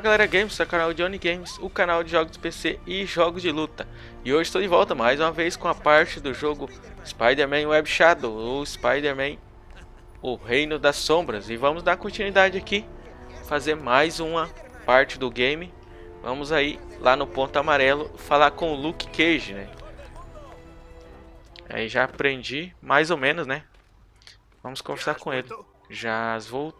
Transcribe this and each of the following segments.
Olá galera games, é o canal Johnny Games, o canal de jogos de PC e jogos de luta. E hoje estou de volta mais uma vez com a parte do jogo Spider-Man Web Shadow ou Spider-Man O Reino das Sombras. E vamos dar continuidade aqui, fazer mais uma parte do game. Vamos aí lá no ponto amarelo falar com o Luke Cage, né? Aí já aprendi mais ou menos, né? Vamos conversar com ele. Já vou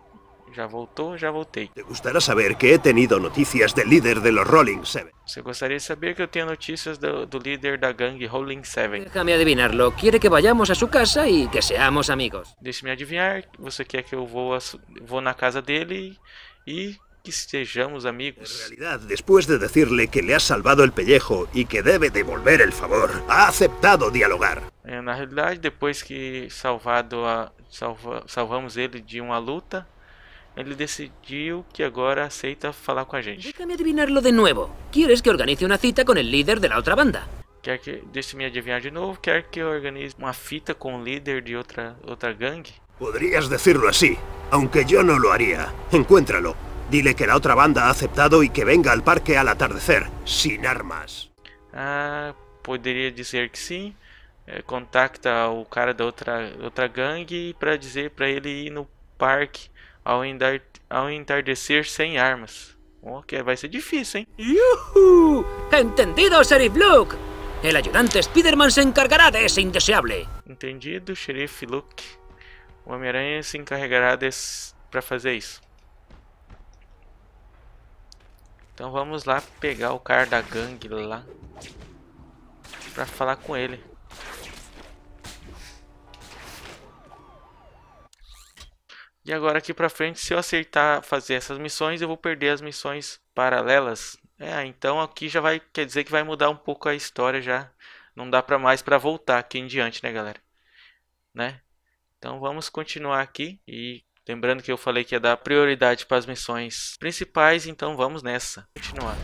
Já voltou, já voltei. Te gustará saber que he tenido noticias del líder de los Rolling Seven. Você gostaria de saber que eu tenho notícias do, do líder da gangue Rolling Seven? Déjame adivinarlo. Quiere que vayamos a su casa y que seamos amigos. Deixe-me adivinhar. Você quer que eu vou, vou na casa dele e que sejamos En amigos? realidad, después de decirle que le has salvado el pellejo y que debe devolver el favor, ha aceptado dialogar. É, na realidade, depois que salvado a, salva, salvamos ele de uma luta, ele decidiu que agora aceita falar com a gente. Déjame adivinarlo de nuevo. ¿Quieres que organice una cita con el líder de la otra banda? Quer que deixe-me adivinhar de novo? Quer que eu organize uma fita com o líder de outra outra gangue? Podrías decirlo así, aunque yo no lo haría. Encuéntralo. Dile que la otra banda ha aceptado y que venga al parque al atardecer, sin armas. Ah, poderia dizer que sim. É, contacta o cara da outra, outra gangue para dizer para ele ir no parque ao, endar, ao entardecer sem armas. Ok, vai ser difícil, hein? ¡Yuhu! ¡Entendido, Sheriff Luke! El ayudante Spider-Man se encargará de esse indeseable. Entendido, xerife Luke. O Homem-Aranha se encarregará para fazer isso. Então vamos lá pegar o cara da gangue lá para falar com ele. E agora aqui pra frente, se eu acertar fazer essas missões, eu vou perder as missões paralelas. É, então aqui já vai, quer dizer que vai mudar um pouco a história já. Não dá pra mais pra voltar aqui em diante, né, galera? Né? Então vamos continuar aqui e lembrando que eu falei que ia dar prioridade para as missões principais, então vamos nessa. Continuar.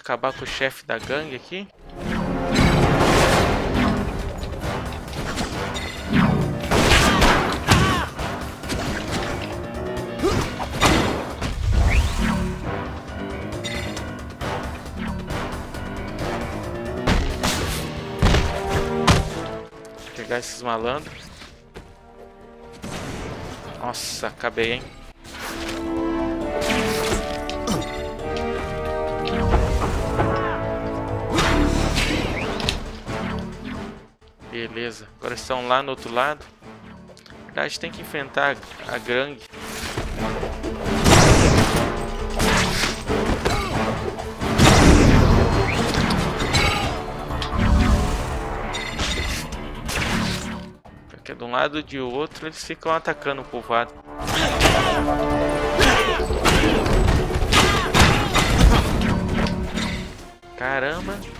Acabar com o chefe da gangue aqui. Pegar esses malandros. Nossa, acabei, hein? Beleza, agora estão lá no outro lado. Na verdade, tem que enfrentar a gangue. Porque de um lado de outro eles ficam atacando o povoado. Caramba!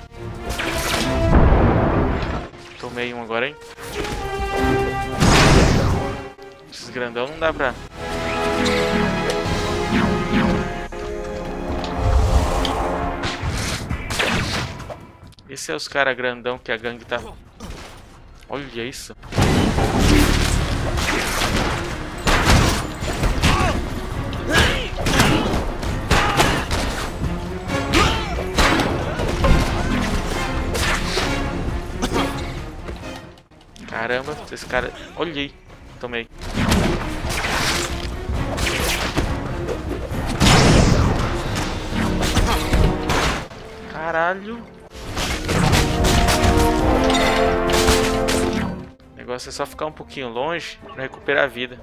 Tomei um agora, hein? Esses grandão não dá pra... Esse é os cara grandão que a gangue tá... Olha isso. Caramba, esse cara... Olhei. Tomei. Caralho. O negócio é só ficar um pouquinho longe pra recuperar a vida.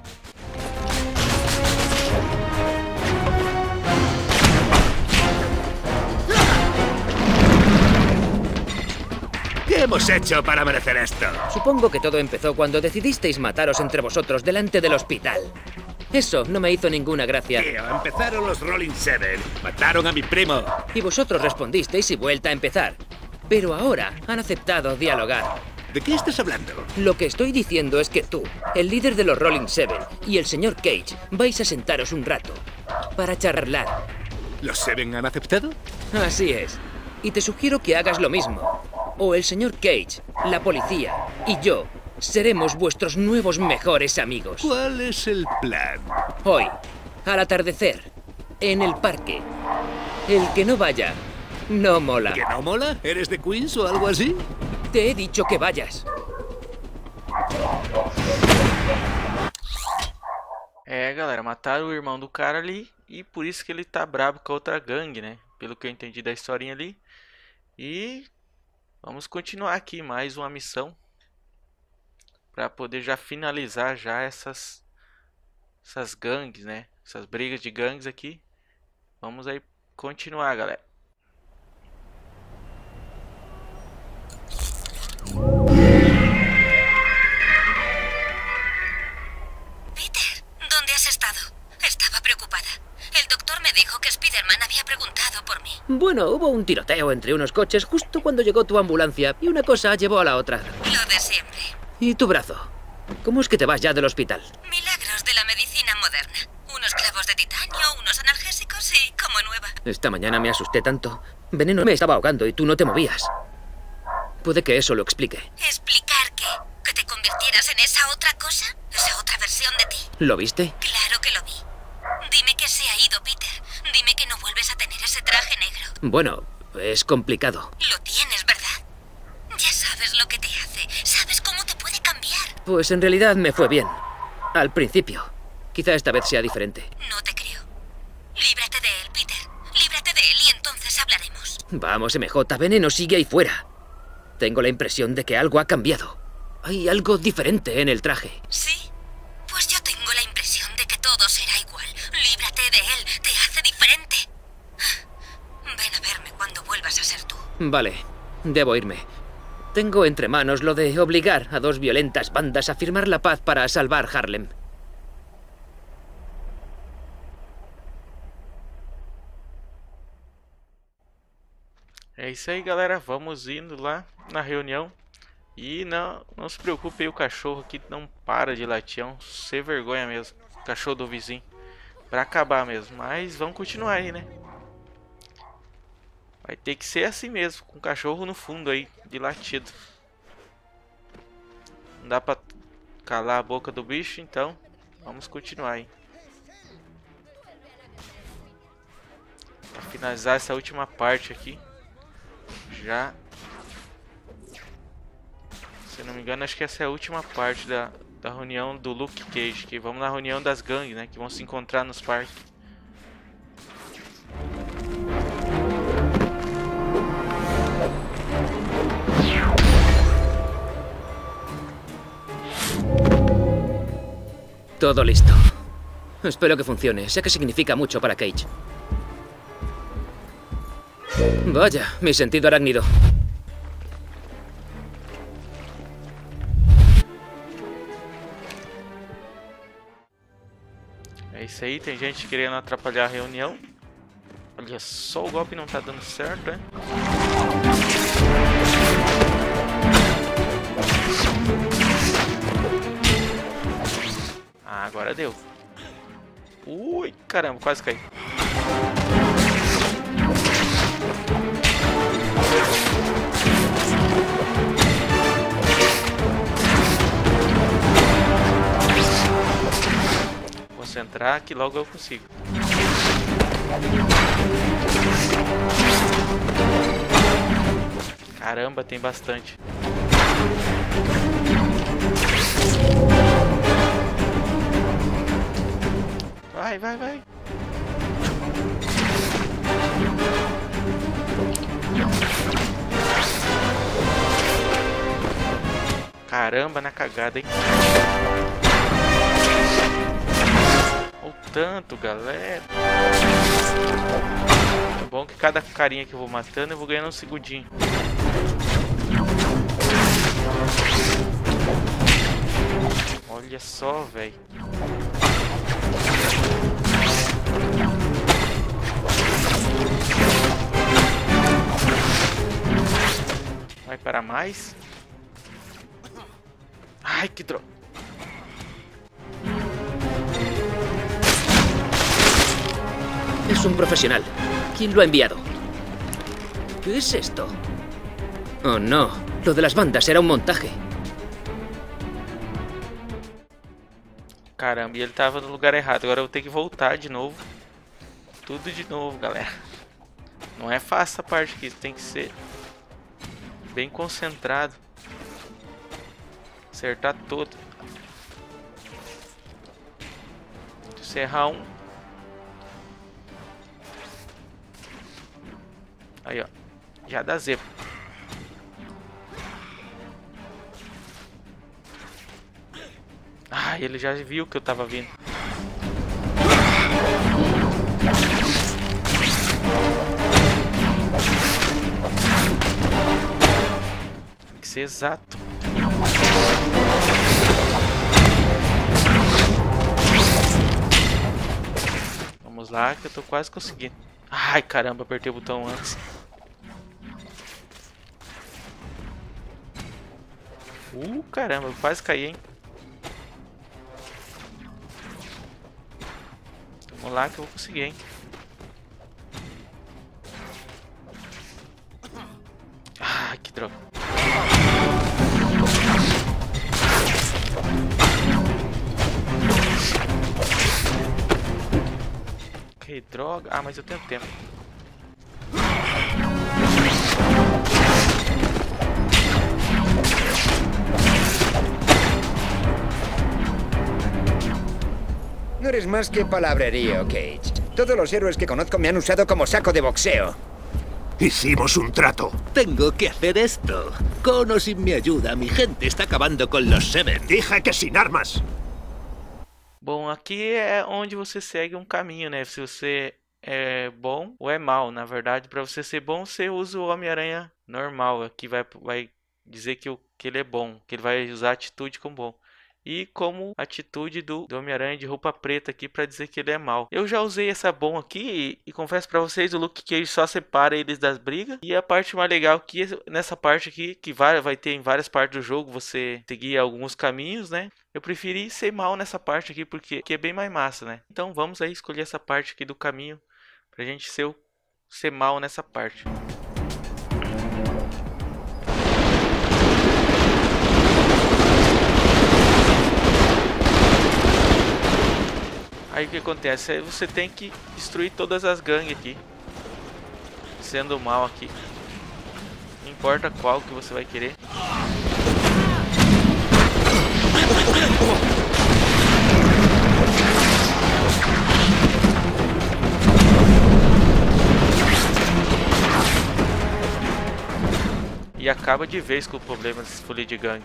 Hemos hecho para merecer esto? Supongo que todo empezó cuando decidisteis mataros entre vosotros delante del hospital. Eso no me hizo ninguna gracia. Tío, empezaron los Rolling Seven. Mataron a mi primo. Y vosotros respondisteis y vuelta a empezar. Pero ahora han aceptado dialogar. ¿De qué estás hablando? Lo que estoy diciendo es que tú, el líder de los Rolling Seven y el señor Cage vais a sentaros un rato. para charlar. ¿Los Seven han aceptado? Así es. Y te sugiero que hagas lo mismo. O el señor Cage, la policía y yo seremos vuestros nuevos mejores amigos. ¿Cuál es el plan? Hoy, al atardecer, en el parque. El que no vaya, no mola. ¿Que no mola? ¿Eres de Queens o algo así? Te he dicho que vayas. É, galera, mataram o irmão do cara ali e por isso que ele tá brabo com a outra gangue, né? Pelo que eu entendi da historinha ali. E vamos continuar aqui mais uma missão para poder já finalizar já essas essas gangues, né? Essas brigas de gangues aqui. Vamos aí continuar, galera. Dijo que Spiderman había preguntado por mí. Bueno, hubo un tiroteo entre unos coches justo cuando llegó tu ambulancia y una cosa llevó a la otra. Lo de siempre. ¿Y tu brazo? ¿Cómo es que te vas ya del hospital? Milagros de la medicina moderna. Unos clavos de titanio, unos analgésicos y como nueva. Esta mañana me asusté tanto. Veneno me estaba ahogando y tú no te movías. Puede que eso lo explique. ¿Explicar qué? ¿Que te convirtieras en esa otra cosa? ¿Esa otra versión de ti? ¿Lo viste? Claro que lo vi. Dime que se ha ido, Peter. Dime que no vuelves a tener ese traje negro. Bueno, es complicado. Lo tienes, ¿verdad? Ya sabes lo que te hace. Sabes cómo te puede cambiar. Pues en realidad me fue bien. Al principio. Quizá esta vez sea diferente. No te creo. Líbrate de él, Peter. Líbrate de él y entonces hablaremos. Vamos, MJ, Veneno sigue ahí fuera. Tengo la impresión de que algo ha cambiado. Hay algo diferente en el traje. ¿Sí? Vale, debo irme. Tengo entre manos lo de obligar a dos violentas bandas a firmar la paz para salvar Harlem. É isso aí, galera. Vamos indo lá na reunião. E não, não se preocupe, aí, o cachorro aqui não para de latir. É um sem vergonha mesmo. Cachorro do vizinho. Pra acabar mesmo. Mas vamos continuar aí, né? Vai ter que ser assim mesmo. Com o cachorro no fundo aí, de latido. Não dá pra calar a boca do bicho, então vamos continuar aí. Pra finalizar essa última parte aqui. Já. Se não me engano, acho que essa é a última parte da, da reunião do Luke Cage. Que vamos na reunião das gangues, né? Que vão se encontrar nos parques. Todo listo. Espero que funcione. Sé que significa mucho para Cage. Vaya, mi sentido arácnido. É isso aí, tem gente querendo atrapalhar a reunião. Olha só, o golpe não tá dando certo, é? Agora deu. Ui, caramba, quase caí. Concentrar que logo eu consigo. Caramba, tem bastante. Vai, vai, vai. Caramba, na cagada, hein? O tanto, galera. É bom que cada carinha que eu vou matando eu vou ganhando um segundinho. Olha só, velho. Para mais. Ai, que droga. Es un profesional. ¿Quién lo ha enviado? ¿Qué es esto? Oh no, lo de las bandas era un montaje. Caramba, ele tava no lugar errado. Agora eu vou ter que voltar de novo. Tudo de novo, galera. Não é fácil essa parte aqui. Tem que ser bem concentrado. Acertar todo. Se errar um. Aí, ó. Já dá zebra. Ah, ele já viu que eu tava vindo. Exato. Vamos lá, que eu tô quase conseguindo. Ai, caramba, apertei o botão antes. Uh, caramba, quase caí, hein? Vamos lá que eu vou conseguir, hein? Droga. Ah, mas eu tenho tempo. No eres más que palabrerío, Cage. Todos los héroes que conozco me han usado como saco de boxeo. Hicimos un trato. Tengo que hacer esto. Con o sin mi ayuda, mi gente está acabando con los Seven. Dije que sin armas. Bom, aqui é onde você segue um caminho, né? Se você é bom ou é mal. Na verdade, para você ser bom, você usa o Homem-Aranha normal. Aqui vai, vai dizer que, o, que ele é bom, que ele vai usar a atitude como bom. E como atitude do, do Homem-Aranha de roupa preta aqui para dizer que ele é mal. Eu já usei essa bom aqui e, e confesso para vocês, o Luke Cage só separa eles das brigas. E a parte mais legal que nessa parte aqui, que vai, vai ter em várias partes do jogo, você seguir alguns caminhos, né? Eu preferi ser mal nessa parte aqui porque que é bem mais massa, né? Então vamos aí escolher essa parte aqui do caminho pra gente ser, ser mal nessa parte. Aí o que acontece? Você tem que destruir todas as gangues aqui. Sendo mal aqui. Não importa qual que você vai querer. E acaba de vez com o problema desse folia de gangue.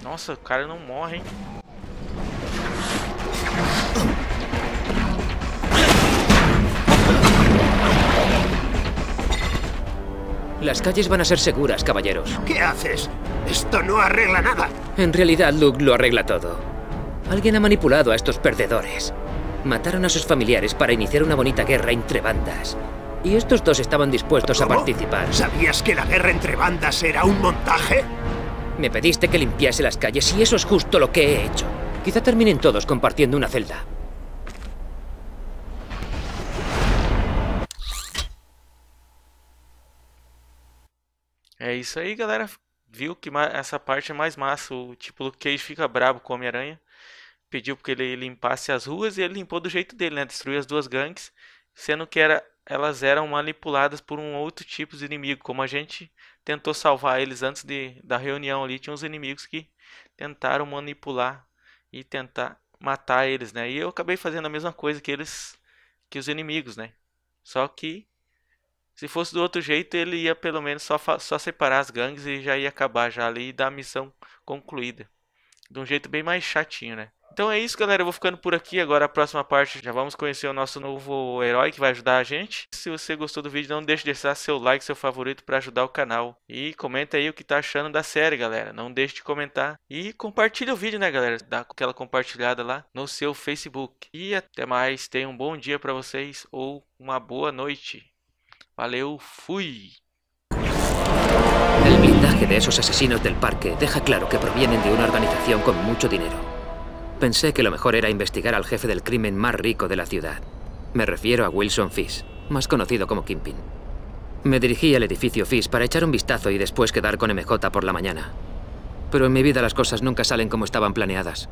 Nossa, o cara não morre, hein? Las calles van a ser seguras, caballeros. ¿Qué haces? Esto no arregla nada. En realidad, Luke lo arregla todo. Alguien ha manipulado a estos perdedores. Mataron a sus familiares para iniciar una bonita guerra entre bandas. Y estos dos estaban dispuestos a participar. ¿Sabías que la guerra entre bandas era un montaje? Me pediste que limpiase las calles y eso es justo lo que he hecho. Quizá terminen todos compartiendo una celda. É isso aí, galera. Viu que essa parte é mais massa. O tipo, Luke Cage fica brabo com o Homem-Aranha. Pediu que ele limpasse as ruas e ele limpou do jeito dele, né? Destruiu as duas gangues, sendo que era, elas eram manipuladas por um outro tipo de inimigo. Como a gente tentou salvar eles antes de, da reunião ali, tinha uns inimigos que tentaram manipular e tentar matar eles, né? E eu acabei fazendo a mesma coisa que eles, que os inimigos, né? Só que se fosse do outro jeito, ele ia pelo menos só, só separar as gangues e já ia acabar já ali e dar a missão concluída. De um jeito bem mais chatinho, né? Então é isso, galera. Eu vou ficando por aqui. Agora a próxima parte já vamos conhecer o nosso novo herói que vai ajudar a gente. Se você gostou do vídeo, não deixe de deixar seu like, seu favorito para ajudar o canal. E comenta aí o que tá achando da série, galera. Não deixe de comentar. E compartilha o vídeo, né, galera? Dá aquela compartilhada lá no seu Facebook. E até mais. Tenha um bom dia para vocês ou uma boa noite. Valeu, fui. El blindaje de esos asesinos del parque deja claro que provienen de una organización con mucho dinero. Pensé que lo mejor era investigar al jefe del crimen más rico de la ciudad. Me refiero a Wilson Fish, más conocido como Kimpin. Me dirigí al edificio Fish para echar un vistazo y después quedar con MJ por la mañana. Pero en mi vida las cosas nunca salen como estaban planeadas.